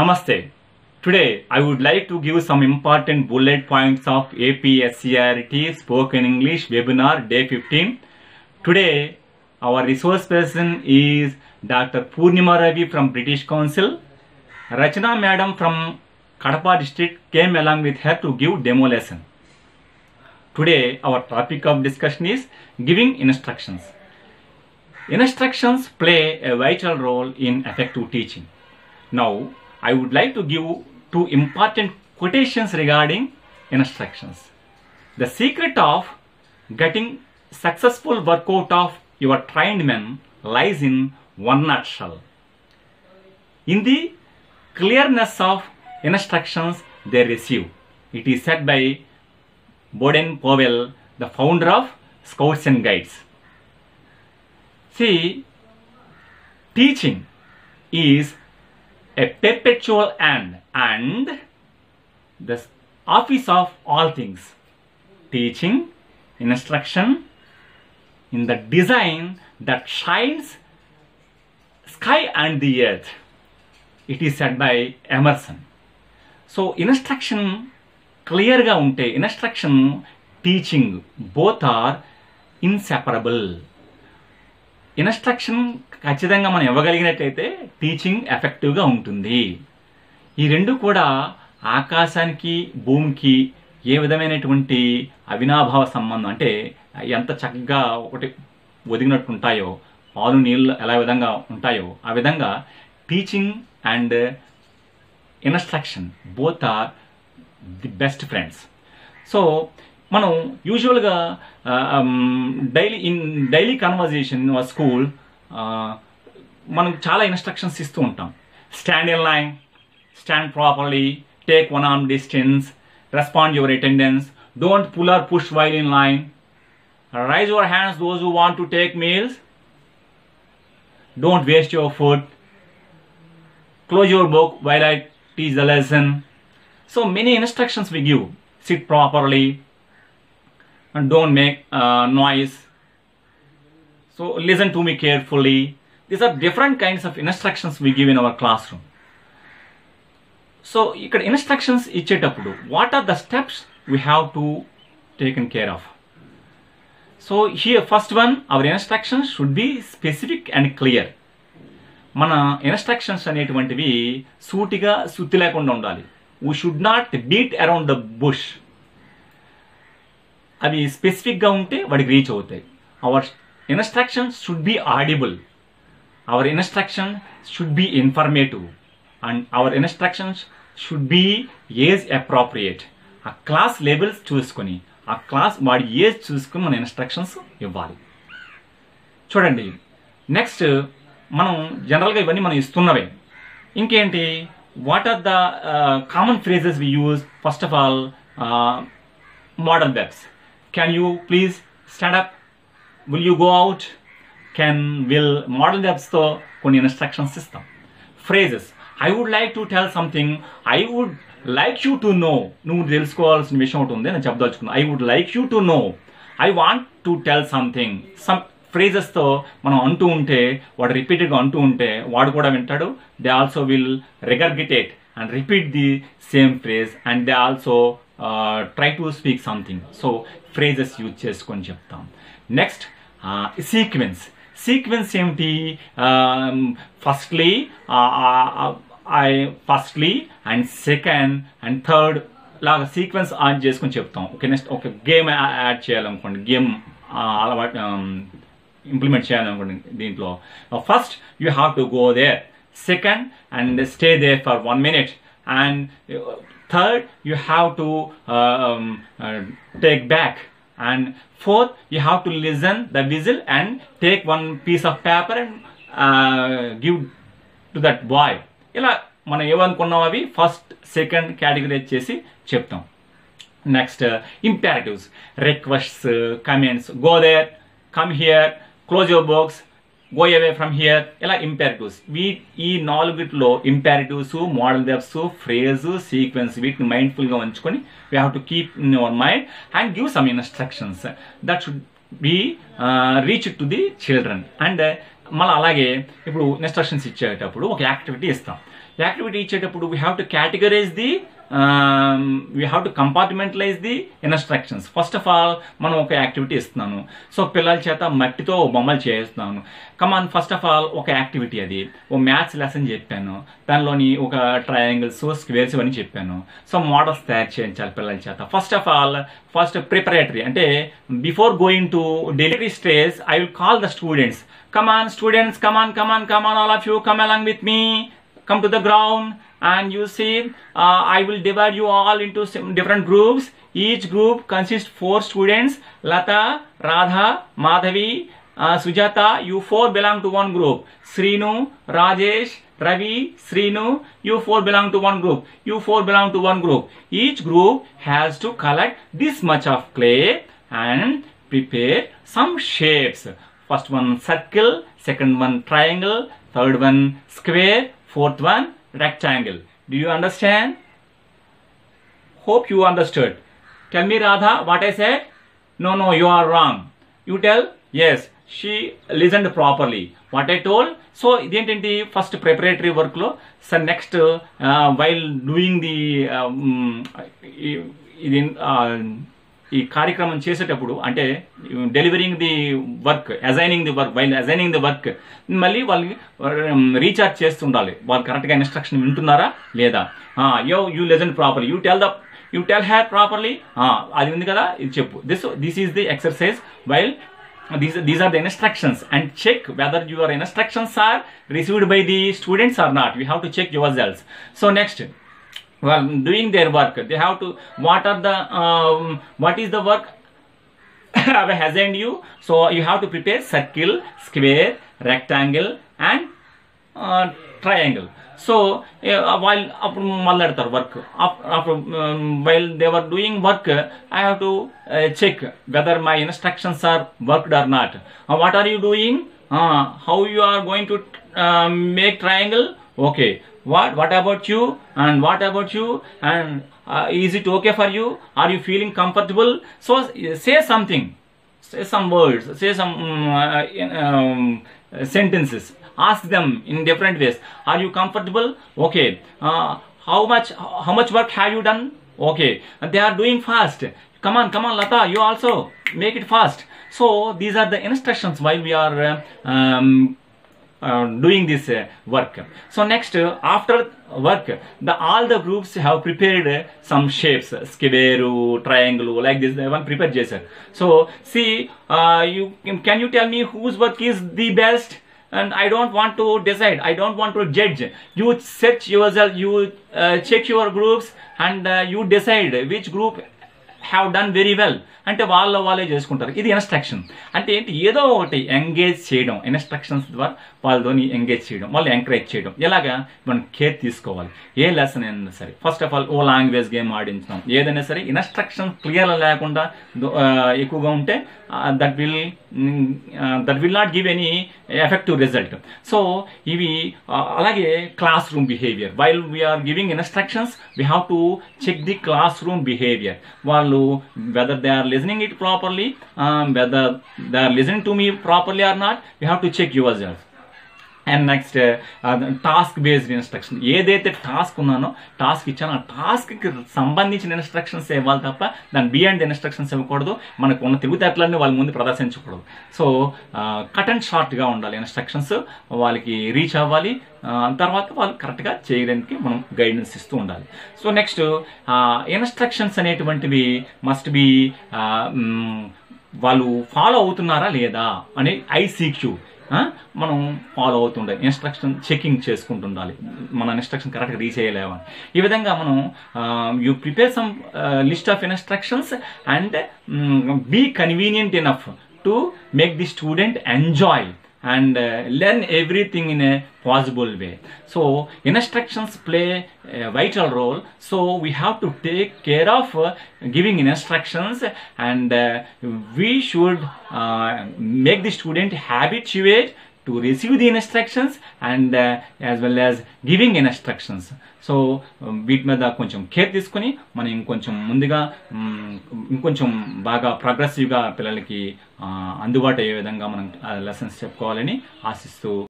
Namaste. Today I would like to give some important bullet points of APSCERT Spoken English webinar day 15. Today our resource person is Dr. Purnima Ravi from British Council. Rachana madam from Kadapa district came along with her to give demo lesson. Today our topic of discussion is giving instructions. Instructions play a vital role in effective teaching. Now, I would like to give two important quotations regarding instructions. The secret of getting successful workout of your trained men lies in one nutshell. In the clearness of instructions they receive. It is said by Baden Powell, the founder of Scouts and Guides. See, teaching is a perpetual end and the office of all things. Teaching, instruction, in the design that shines sky and the earth. It is said by Emerson. So instruction క్లియర్గా ఉంటే instruction teaching both are inseparable Instruction ఖచ్చితంగా మనం ఇవ్వగలిగినట్లయితే teaching ఎఫెక్టివ్గా ఉంటుంది. ఈ రెండు కూడా ఆకాశానికి భూమికి ఏ విధమైనటువంటి అవినాభావ సంబంధం అంటే ఎంత చక్కగా ఒకటి ఒదిగినట్టు ఉంటాయో పాలు నీళ్ళు ఎలా విధంగా ఉంటాయో ఆ విధంగా teaching and instruction both are the best friends so మనం యూజువల్గా daily in daily conversation in school మనం చాలా ఇన్స్ట్రక్షన్స్ ఇస్తూ ఉంటాం stand in line stand properly take one arm distance respond your attendance don't pull or push while in line raise your hands those who want to take meals don't waste your food close your book while I teach the lesson. So many instructions we give. Sit properly and don't make uh, noise. So listen to me carefully. These are different kinds of instructions we give in our classroom. So ఇక్కడ instructions ఇచ్చేటప్పుడు what are the steps we have to taken care of so here first one our instructions should be specific and clear మన instructions అనేటువంటివి సూటిగా సుత్తి లేకుండా ఉండాలి we should not beat around the bush అవి స్పెసిఫిక్గా ఉంటే వాడికి రీచ్ అవుతాయి. Our instructions should be audible our instruction should be informative and our instructions should be age appropriate ఆ క్లాస్ లెవెల్స్ చూసుకొని ఆ క్లాస్ వాడి ఏజ్ చూసుకొని మన ఇన్స్ట్రక్షన్స్ ఇవ్వాలి. చూడండి నెక్స్ట్ మనం జనరల్గా ఇవన్నీ మనం ఇస్తున్నవే. ఇంకేంటి? What are the common phrases we use first of all modal verbs can you please stand up will you go out can will modal వెబ్స్తో కొన్ని ఇన్స్ట్రక్షన్స్ ఇస్తాం phrases I would like to tell something I would like you to know నువ్వు తెలుసుకోవాల్సిన విషయం ఒకటి ఉంది నేను చెప్పదలుచుకున్నాను I would like you to know I want to tell something some ఫ్రేజెస్తో మనం అంటూ ఉంటే వాడు రిపీటెడ్గా అంటూ ఉంటే వాడు కూడా వింటాడు. They also will regurgitate and repeat the same phrase and they also try to speak something so phrases use చేసుకొని చెప్తాం నెక్స్ట్ సీక్వెన్స్ సీక్వెన్స్ ఏమిటి firstly I firstly and second and third లాగా సీక్వెన్స్ ఆన్ చేసుకొని చెప్తాం okay next ఒక game add చేయాలనుకోండి game అలవాటు implement చేయాలనుకోండి దీంట్లో first you have to go there second and stay there for one minute and third you have to take back and fourth you have to listen the whistle and take one piece of paper and give to that boy ఇలా మనం ఏమనుకున్నాం అవి first second categorise చేసి చెప్తాం next ఇంపారిటివ్స్ requests comments go there come here close your books go away from here ఇలా imperatives we ఈ నాలుగిట్లో imperatives modal verbs phrase sequence వీటిని మైండ్ఫుల్గా ఉంచుకొని we have to keep in your mind and give some instructions that should be reach to the children and మళ్ళీ అలాగే ఇప్పుడు instructions ఇచ్చేటప్పుడు ఒక యాక్టివిటీ ఇస్తాం. యాక్టివిటీ ఇచ్చేటప్పుడు we have to categorise the we have to compartmentalise the instructions first of all మనం ఒక activity ఇస్తున్నాను. సో పిల్లల చేత మట్టితో బొమ్మలు చేస్తున్నాను come on first of all ఒక యాక్టివిటీ అది. ఓ మ్యాథ్స్ లెసన్ చెప్పాను. దానిలోని ఒక ట్రయాంగిల్స్ స్క్వేర్స్ అని చెప్పాను. సో మోడల్స్ తయారు చేయించాలి పిల్లల చేత. First of all first preparatory అంటే before going to delivery stage I will call the students come on students come on come on come on all of you come along with me come to the ground and you see uh, i will divide you all into different groups. Each group consists four students lata radha madhavi uh, sujata. You four belong to one group. Srinu rajesh ravi srinu you four belong to one group. You four belong to one group. Each group has to collect this much of clay and prepare some shapes. First one circle second one triangle third one square fourth one rectangle do you understand hope you understood tell me radha what i said no no you are wrong you tell yes she listened properly what i told so ఇదేంటంటే first preparatory వర్క్లో sir next while doing the ఇది uh, ఈ కార్యక్రమం చేసేటప్పుడు అంటే delivering the work assigning the work while assigning the work మళ్ళీ వాళ్ళకి recharge um, చేస్తుండాలి వాళ్ళు కరెక్ట్గా ఇన్స్ట్రక్షన్ వింటున్నారా? లేదా? You you listen properly you tell the you tell her properly అది ఉంది కదా? ఇది చెప్పు. This this is the exercise while these, these are the instructions. And check whether your instructions are received by the students or not. We have to check yourselves. So next. well doing their work. They have to what are the um, what is the work? Have a hazard you. So you have to prepare circle square rectangle and uh, triangle. So uh, while uh, work after, um, while they were doing work I have to uh, check whether my instructions are worked or not. Uh, what are you doing? Uh, how you are going to uh, make triangle? Okay what? What about you? And what about you? And uh, is it okay for you? Are you feeling comfortable? So say something. Say some words. Say some um, um, sentences. Ask them in different ways. Are you comfortable? Okay. Uh, how much how much work have you done? Okay. They are doing fast. Come on come on lata. You also make it fast. So these are the instructions while we are um, uh, doing this uh, work. So next, uh, after work, the all the groups have prepared some shapes, skeveru, triangle, like this. They one prepared JSON. So see, you can you tell me whose work is the best? and I don't want to decide, I don't want to judge. You search yourself, you uh, check your groups and uh, you decide which group have done very well అంటే వాళ్ళ వాళ్ళే చేసుకుంటారు. ఇది instruction అంటే ఏంటి? ఏదో ఒకటి engage చేయడం. ఇన్స్ట్రక్షన్స్ ద్వారా వాళ్ళతోని ఎంగేజ్ చేయడం. వాళ్ళు ఎంకరేజ్ చేయడం. ఎలాగా? మనం కేర్ తీసుకోవాలి. ఏ లెసన్ అయినా సరే. ఫస్ట్ ఆఫ్ ఆల్ ఓ లాంగ్వేజ్ గేమ్ ఆడించడం ఏదైనా సరే ఇన్స్ట్రక్షన్ క్లియర్ లేకుండా ఎక్కువగా ఉంటే that will that will not give any effective result so ఇవి ఆ, అలాగే classroom behaviour while we are giving instructions we have to check the classroom behaviour వాళ్ళు whether they are listening it properly whether they are listening to me properly are not we have to check your self and next task based instruction ఏదైతే task ఉన్నానో task ఇచ్చానో ఆ టాస్క్కి సంబంధించిన instructions ఇవ్వాలి తప్ప దాని బియాండ్ ఇన్స్ట్రక్షన్స్ ఇవ్వకూడదు. మనకు ఉన్న తిరుగుతేటలన్నీ వాళ్ళ ముందు ప్రదర్శించకూడదు. సో కట్ అండ్ షార్ట్గా ఉండాలి ఇన్స్ట్రక్షన్స్ వాళ్ళకి రీచ్ అవ్వాలి. Uh, ఆ, తర్వాత వాళ్ళు కరెక్ట్గా చేయడానికి మనం గైడెన్స్ ఇస్తూ ఉండాలి. సో నెక్స్ట్ ఇన్స్ట్రక్షన్స్ అనేటువంటివి మస్ట్ బి uh, mm, వాళ్ళు ఫాలో అవుతున్నారా లేదా అనే ఐసీక్యూ మనం ఫాలో అవుతుండాలి ఇన్స్ట్రక్షన్ చెకింగ్ చేసుకుంటుండాలి. మన ఇన్స్ట్రక్షన్ కరెక్ట్గా రీచ్ అయ్యలేవా ఈ విధంగా మనం you prepare some list of instructions and be convenient enough to make the student enjoy and uh, learn everything in a possible way. So instructions play a vital role. So we have to take care of uh, giving instructions and uh, we should uh, make the student habituate to receive the instructions and uh, as well as giving instructions so um, వీటి మీద కొంచెం care తీసుకొని మనం ఇంకొంచెం ముందుగా ఇంకొంచెం బాగా ప్రోగ్రెసివ్గా పిల్లలకి అందుబాటు అయ్యే విధంగా మనం లెసన్స్ చెప్పుకోవాలని ఆశిస్తూ